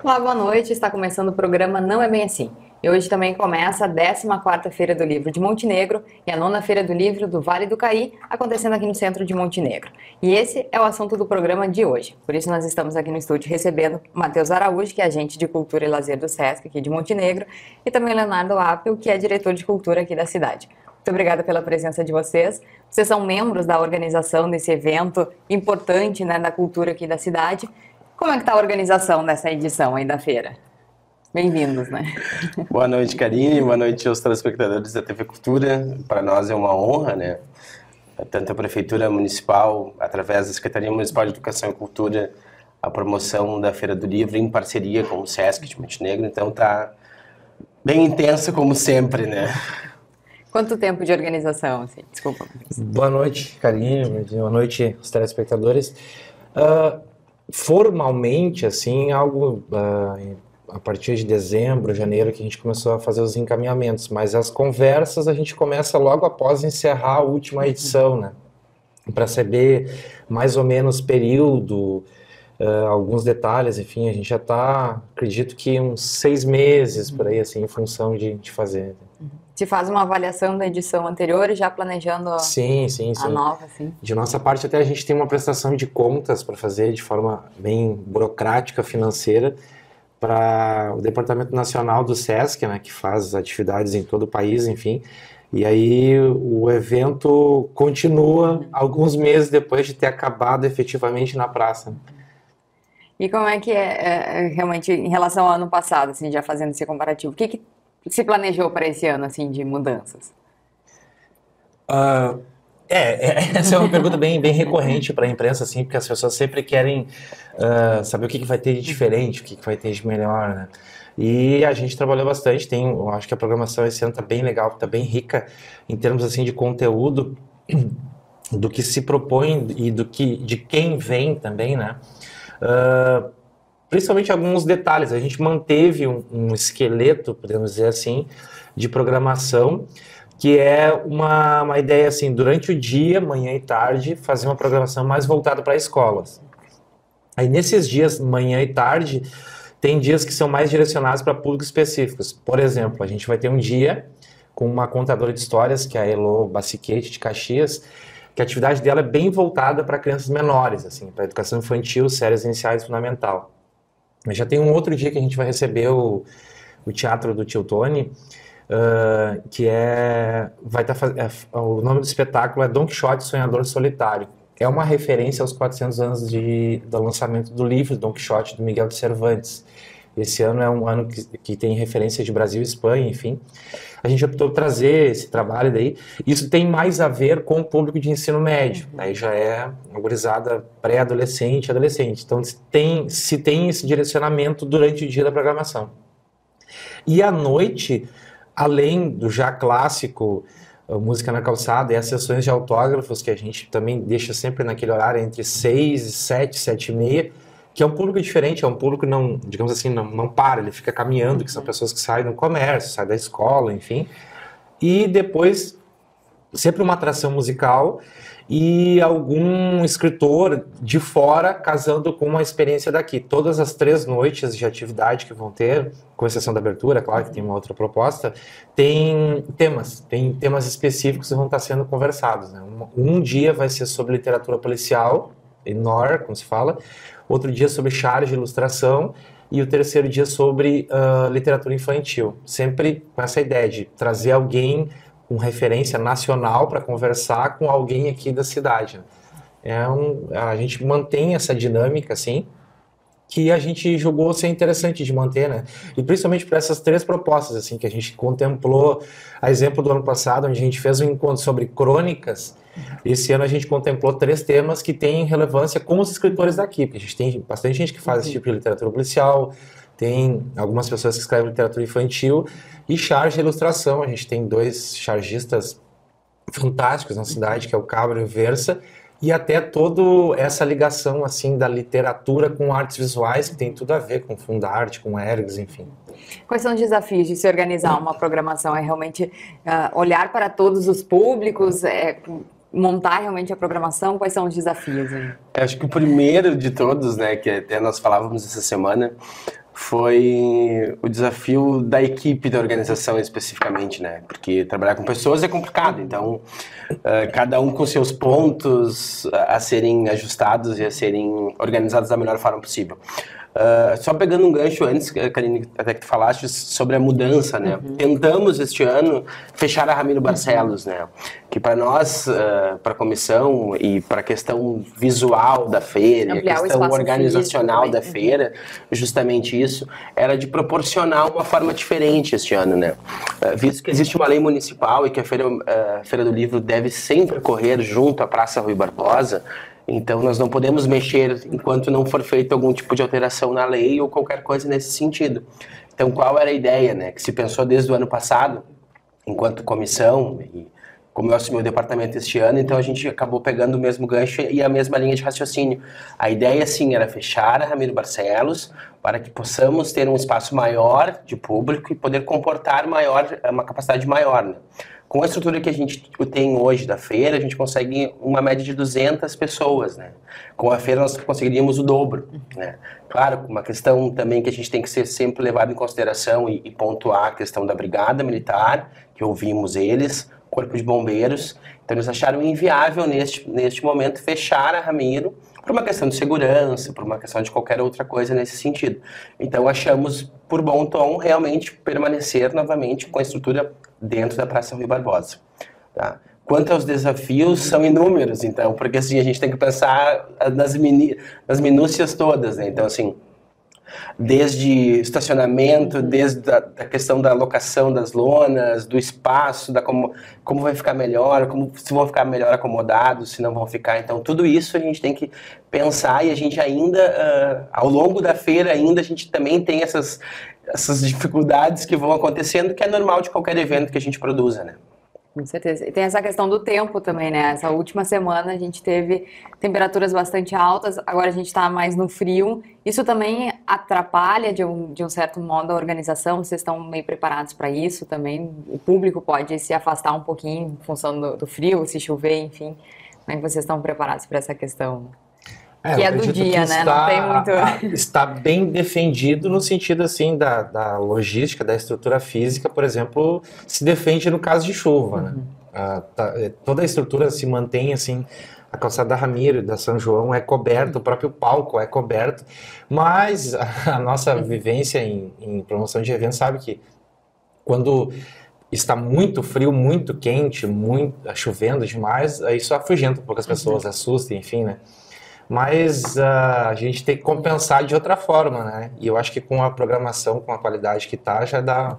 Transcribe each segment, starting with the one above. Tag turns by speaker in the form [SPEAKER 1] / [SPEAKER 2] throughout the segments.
[SPEAKER 1] Olá, boa noite. Está começando o programa Não é Bem Assim. E hoje também começa a 14ª Feira do Livro de Montenegro e a nona Feira do Livro do Vale do Caí, acontecendo aqui no centro de Montenegro. E esse é o assunto do programa de hoje. Por isso nós estamos aqui no estúdio recebendo Matheus Araújo, que é agente de Cultura e Lazer do SESC aqui de Montenegro, e também Leonardo Appel, que é diretor de Cultura aqui da cidade. Muito obrigada pela presença de vocês. Vocês são membros da organização desse evento importante né, da cultura aqui da cidade. Como é que está a organização dessa edição aí da feira? Bem-vindos, né?
[SPEAKER 2] Boa noite, Karine. Boa noite aos telespectadores da TV Cultura. Para nós é uma honra, né? Tanto a Prefeitura Municipal, através da Secretaria Municipal de Educação e Cultura, a promoção da Feira do Livro em parceria com o SESC de Montenegro. Então tá bem intensa como sempre, né?
[SPEAKER 1] Quanto tempo de organização? Assim? Desculpa.
[SPEAKER 3] Boa noite, Karine. Boa noite, os telespectadores. Uh, formalmente, assim, algo uh, a partir de dezembro, janeiro, que a gente começou a fazer os encaminhamentos, mas as conversas a gente começa logo após encerrar a última edição, né? Para saber mais ou menos período, uh, alguns detalhes, enfim, a gente já está, acredito que uns seis meses por aí, assim, em função de, de fazer.
[SPEAKER 1] Se faz uma avaliação da edição anterior e já planejando a,
[SPEAKER 3] sim, sim, sim.
[SPEAKER 1] a nova, sim.
[SPEAKER 3] De nossa parte, até a gente tem uma prestação de contas para fazer de forma bem burocrática, financeira, para o Departamento Nacional do SESC, né, que faz atividades em todo o país, enfim. E aí o evento continua alguns meses depois de ter acabado efetivamente na praça.
[SPEAKER 1] E como é que é, é realmente em relação ao ano passado, assim, já fazendo esse comparativo? O que, que se planejou para esse ano, assim, de mudanças?
[SPEAKER 3] Uh, é, é, essa é uma pergunta bem, bem recorrente para a imprensa, assim, porque as pessoas sempre querem uh, saber o que, que vai ter de diferente, o que, que vai ter de melhor, né? E a gente trabalhou bastante, tem, eu acho que a programação esse ano está bem legal, está bem rica em termos assim de conteúdo, do que se propõe e do que de quem vem também, né? Uh, principalmente alguns detalhes. A gente manteve um, um, esqueleto, podemos dizer assim, de programação, que é uma, uma ideia assim, durante o dia, manhã e tarde, fazer uma programação mais voltada para escolas. Aí nesses dias, manhã e tarde, tem dias que são mais direcionados para públicos específicos. Por exemplo, a gente vai ter um dia com uma contadora de histórias, que é a Elo Baciquete de Caxias, que a atividade dela é bem voltada para crianças menores, assim, para educação infantil, séries iniciais fundamental. Já tem um outro dia que a gente vai receber o, o teatro do Tio Tony, uh, que é, vai tá, é, o nome do espetáculo é Don Quixote Sonhador Solitário. É uma referência aos 400 anos de, do lançamento do livro Don Quixote do Miguel de Cervantes. Esse ano é um ano que, que tem referências de Brasil e Espanha, enfim. A gente optou por trazer esse trabalho daí. Isso tem mais a ver com o público de ensino médio. Uhum. Aí já é gurizada pré-adolescente, adolescente. Então tem, se tem esse direcionamento durante o dia da programação. E à noite, além do já clássico Música na Calçada e as sessões de autógrafos, que a gente também deixa sempre naquele horário entre 6 e 7, 7 e meia, que é um público diferente, é um público que não, digamos assim, não, não para, ele fica caminhando, que são pessoas que saem do comércio, saem da escola, enfim. E depois, sempre uma atração musical e algum escritor de fora casando com uma experiência daqui. Todas as três noites de atividade que vão ter, com exceção da abertura, claro que tem uma outra proposta, tem temas, tem temas específicos que vão estar sendo conversados. Né? Um, um dia vai ser sobre literatura policial, NOR, como se fala outro dia sobre charge de ilustração e o terceiro dia sobre uh, literatura infantil. Sempre com essa ideia de trazer alguém com referência nacional para conversar com alguém aqui da cidade. É um, a gente mantém essa dinâmica assim que a gente julgou ser interessante de manter, né? E principalmente para essas três propostas assim que a gente contemplou, a exemplo do ano passado, onde a gente fez um encontro sobre crônicas esse ano a gente contemplou três temas que têm relevância com os escritores daqui, porque a gente tem bastante gente que faz esse tipo de literatura policial, tem algumas pessoas que escrevem literatura infantil e charge de ilustração. A gente tem dois chargistas fantásticos na cidade, que é o Cabra e o Versa, e até toda essa ligação assim da literatura com artes visuais, que tem tudo a ver com Fundarte, com Ergs, enfim.
[SPEAKER 1] Quais são os desafios de se organizar uma programação? É realmente uh, olhar para todos os públicos, é, montar realmente a programação? Quais são os desafios aí?
[SPEAKER 2] Acho que o primeiro de todos, né, que até nós falávamos essa semana, foi o desafio da equipe da organização especificamente, né? Porque trabalhar com pessoas é complicado, então uh, cada um com seus pontos a serem ajustados e a serem organizados da melhor forma possível. Uh, só pegando um gancho antes, Karine, até que tu falaste sobre a mudança, né? Uhum. Tentamos este ano fechar a Ramiro Barcelos, uhum. né? Que para nós, uh, para a comissão e para a questão visual da feira, Ampliar a questão organizacional da feira, justamente isso, era de proporcionar uma forma diferente este ano, né? Uh, visto que existe uma lei municipal e que a feira, feira do livro deve sempre correr junto à Praça Rui Barbosa, então, nós não podemos mexer enquanto não for feito algum tipo de alteração na lei ou qualquer coisa nesse sentido. Então, qual era a ideia, né? Que se pensou desde o ano passado, enquanto comissão, e como eu assumi o departamento este ano, então a gente acabou pegando o mesmo gancho e a mesma linha de raciocínio. A ideia, sim, era fechar a Ramiro Barcelos para que possamos ter um espaço maior de público e poder comportar maior, uma capacidade maior, né? Com a estrutura que a gente tem hoje da feira, a gente consegue uma média de 200 pessoas, né? Com a feira nós conseguiríamos o dobro, né? Claro, uma questão também que a gente tem que ser sempre levado em consideração e, e pontuar a questão da brigada militar, que ouvimos eles, corpo de bombeiros. Então eles acharam inviável neste, neste momento fechar a Ramiro por uma questão de segurança, por uma questão de qualquer outra coisa nesse sentido. Então achamos por bom tom realmente permanecer novamente com a estrutura dentro da Praça Rui Barbosa. Tá? Quanto aos desafios, são inúmeros, então, porque assim, a gente tem que pensar nas, nas minúcias todas, né? Então, assim, desde estacionamento, desde a, questão da locação das lonas, do espaço, da como, como vai ficar melhor, como se vão ficar melhor acomodados, se não vão ficar. Então, tudo isso a gente tem que pensar e a gente ainda, uh, ao longo da feira, ainda a gente também tem essas, essas dificuldades que vão acontecendo, que é normal de qualquer evento que a gente produza, né?
[SPEAKER 1] Com certeza. E tem essa questão do tempo também, né? Essa última semana a gente teve temperaturas bastante altas, agora a gente está mais no frio. Isso também atrapalha, de um, de um certo modo, a organização? Vocês estão meio preparados para isso também? O público pode se afastar um pouquinho em função do, do frio, se chover, enfim. Como é que vocês estão preparados para essa questão? É, que é do dia, né? Está, não tem muito.
[SPEAKER 3] Está bem defendido no sentido assim da, da logística, da estrutura física, por exemplo, se defende no caso de chuva, né? uhum. né? Ah, tá, é, toda a estrutura se mantém assim. A calçada da Ramiro, da São João é coberta, o próprio palco é coberto, mas a, nossa vivência em, em promoção de eventos sabe que quando está muito frio, muito quente, muito chovendo demais, isso afugenta um pouco as pessoas, uhum. assusta, enfim, né? Mas uh, a gente tem que compensar de outra forma, né? E eu acho que com a programação, com a qualidade que tá, já dá,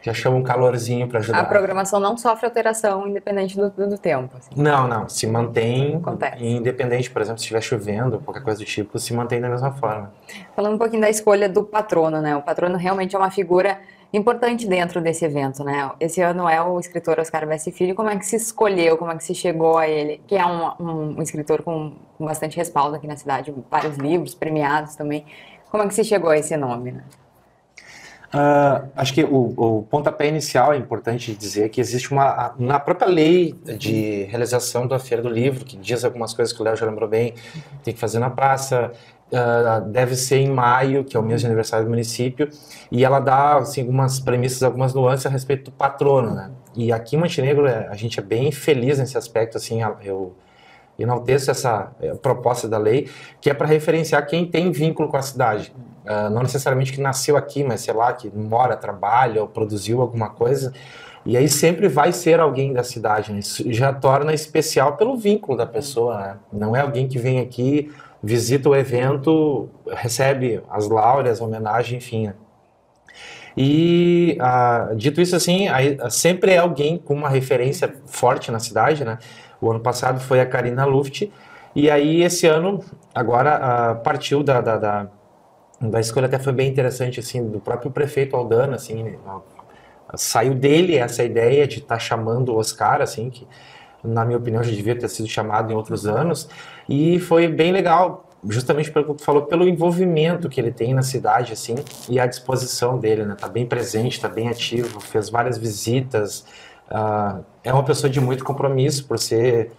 [SPEAKER 3] já chama um calorzinho para ajudar.
[SPEAKER 1] A programação não sofre alteração independente do, do tempo? Assim.
[SPEAKER 3] Não, não, se mantém Acontece. independente, por exemplo, se estiver chovendo, qualquer coisa do tipo, se mantém da mesma forma.
[SPEAKER 1] Falando um pouquinho da escolha do patrono, né? O patrono realmente é uma figura importante dentro desse evento, né? Esse ano é o escritor Oscar Bessi Filho. Como é que se escolheu, como é que se chegou a ele? Que é um, um, um escritor com, com, bastante respaldo aqui na cidade, vários livros premiados também. Como é que se chegou a esse nome, né?
[SPEAKER 3] Uh, acho que o, o, pontapé inicial é importante dizer que existe uma na própria lei de realização da Feira do Livro que diz algumas coisas que o Léo já lembrou bem tem que fazer na praça uh, deve ser em maio, que é o mês de aniversário do município, e ela dá assim, algumas premissas, algumas nuances a respeito do patrono, né? E aqui em Montenegro é, a gente é bem feliz nesse aspecto, assim, eu enalteço essa é, proposta da lei, que é para referenciar quem tem vínculo com a cidade. Uh, não necessariamente que nasceu aqui, mas sei lá, que mora, trabalha ou produziu alguma coisa. E aí sempre vai ser alguém da cidade, né? Isso já torna especial pelo vínculo da pessoa, né? Não é alguém que vem aqui visita o evento, recebe as laureas, homenagem, enfim. Né? E ah, dito isso assim, aí, sempre é alguém com uma referência forte na cidade, né? O ano passado foi a Karina Luft, e aí esse ano, agora ah, partiu da, da, da, da, escolha, até foi bem interessante, assim, do próprio prefeito Aldana, assim, saiu dele essa ideia de estar tá chamando o Oscar, assim, que na minha opinião, já devia ter sido chamado em outros anos. E foi bem legal, justamente pelo que tu falou, pelo envolvimento que ele tem na cidade, assim, e a disposição dele, né? Tá bem presente, tá bem ativo, fez várias visitas. Uh, é uma pessoa de muito compromisso por ser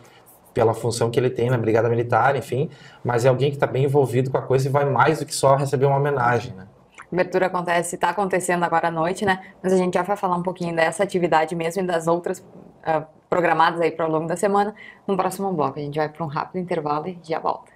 [SPEAKER 3] pela função que ele tem na Brigada Militar, enfim, mas é alguém que está bem envolvido com a coisa e vai mais do que só receber uma homenagem, né?
[SPEAKER 1] A abertura acontece, está acontecendo agora à noite, né? Mas a gente já vai falar um pouquinho dessa atividade mesmo e das outras ah, programadas aí para o longo da semana. No próximo bloco, a gente vai para um rápido intervalo e já volta.